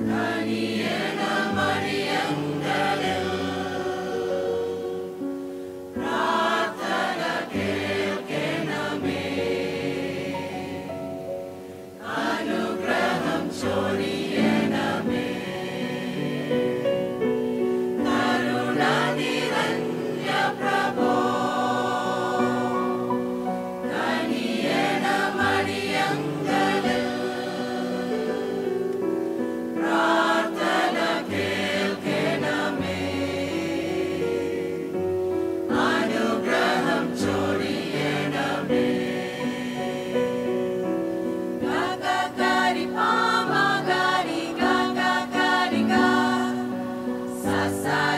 Honey.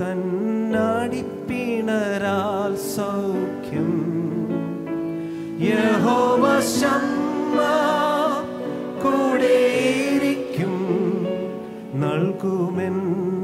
തന്നാടിപ്പിണരാൽ സൗഖ്യം. യഹോവ ശമ്മ കൂടെയിരിക്കും. നൽകുമെന്ന്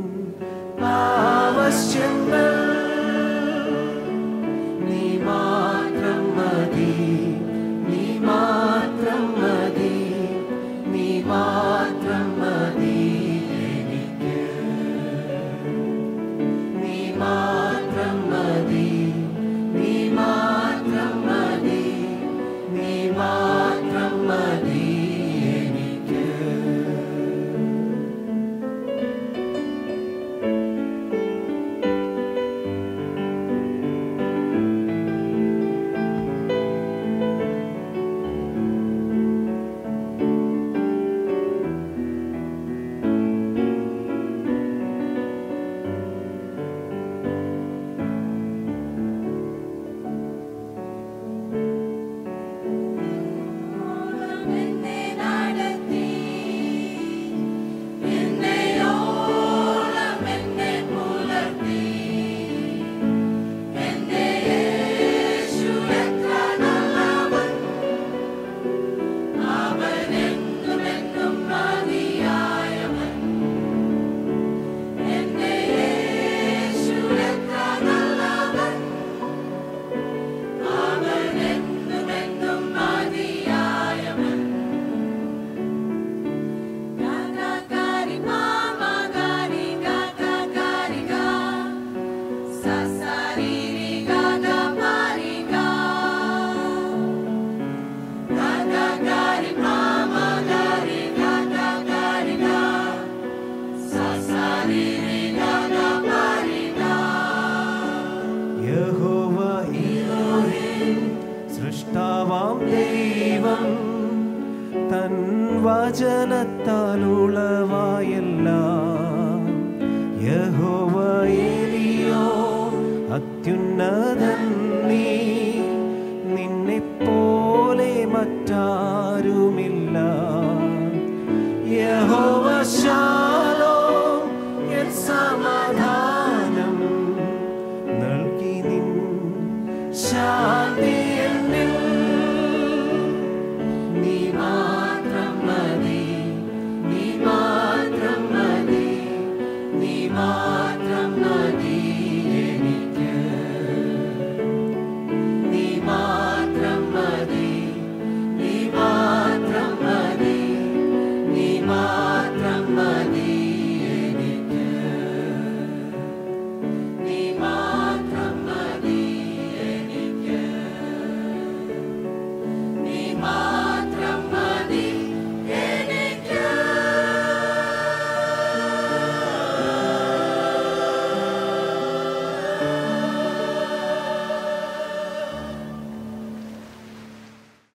സൃഷ്ടാവാം ദൈവം. തൻ വചനത്താലുളവായെല്ലാം